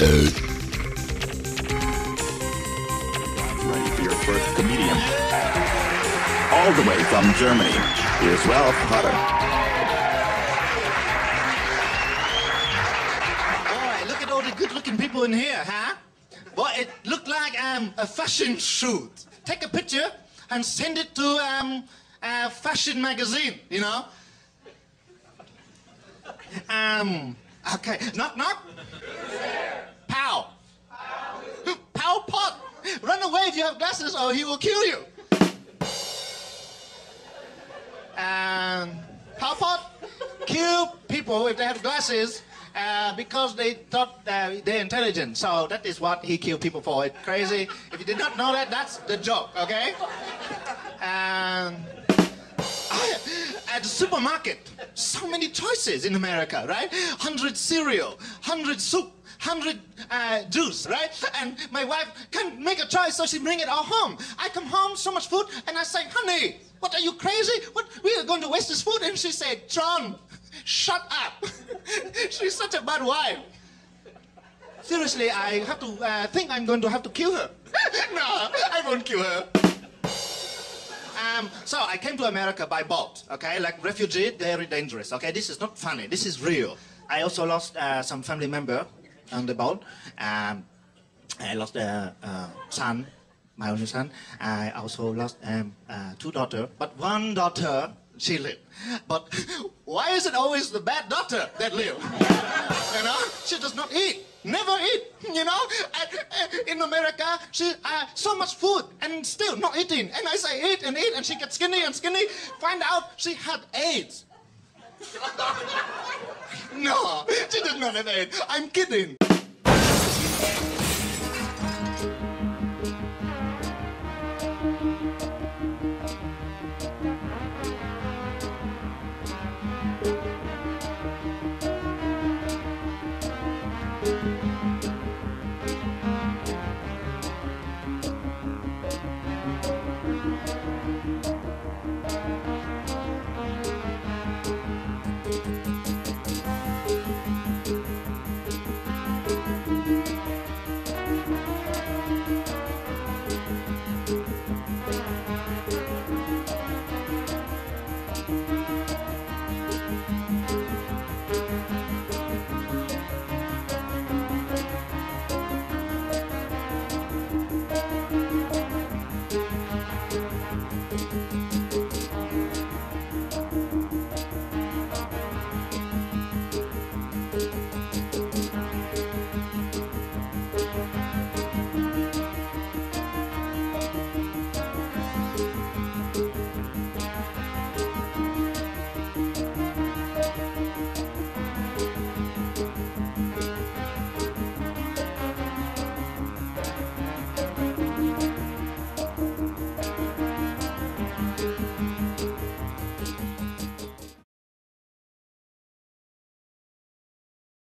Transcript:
Ready for your first comedian. All the way from Germany. Here's Ralph Potter. Boy, look at all the good-looking people in here, huh? Boy, it looked like um, a fashion shoot. Take a picture and send it to um, a fashion magazine, you know? Um, okay, knock, knock. Pol. Pol Pot. Run away if you have glasses or he will kill you. And Pol Pot. Kill people if they have glasses uh, because they thought uh, they're intelligent. So that is what he killed people for. It's crazy. If you did not know that, that's the joke, okay? Um, at the supermarket, so many choices in America, right? Hundred cereal, hundred soup, hundred uh, juice, right? And my wife can't make a choice, so she bring it all home. I come home, so much food, and I say, honey, what are you crazy? What we are going to waste this food? And she said, John, shut up. She's such a bad wife. Seriously, I have to uh, think I'm going to have to kill her. no, I won't kill her. Um, so I came to America by boat, okay? Like refugee, very dangerous, okay? This is not funny, this is real. I also lost uh, some family member on the boat. Um, I lost a uh, son, my only son. I also lost um, uh, two daughters, but one daughter, she lived. But why is it always the bad daughter that live? you know, she does not eat, never eat. You know, uh, in America, she uh, so much food and still not eating. And I say eat and eat, and she gets skinny and skinny. Find out she had AIDS. no, she did not have AIDS. I'm kidding.